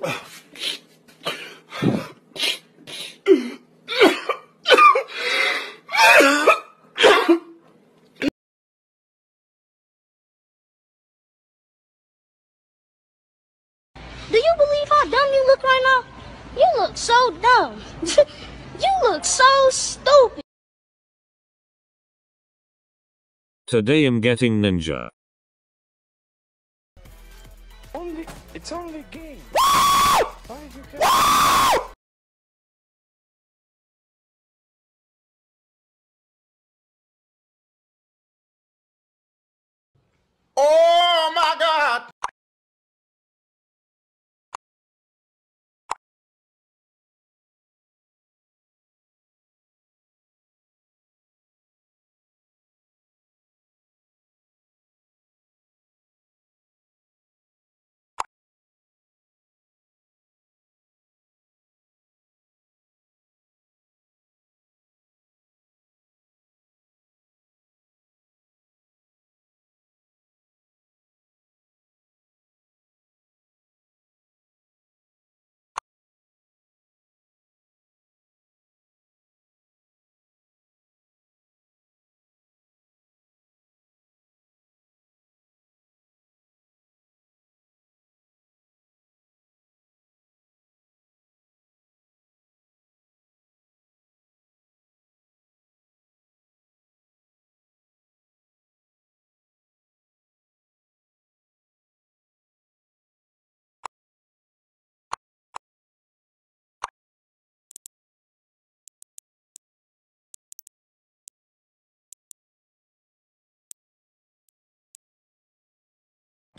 Do you believe how dumb you look right now? You look so dumb. you look so stupid. Today I'm getting ninja. Only, it's only game.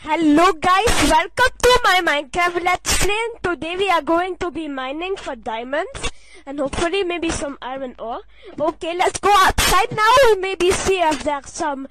Hello guys, welcome to my Minecraft Let's Play. Today we are going to be mining for diamonds and hopefully maybe some iron ore. Okay, let's go outside now. And maybe see if there's some...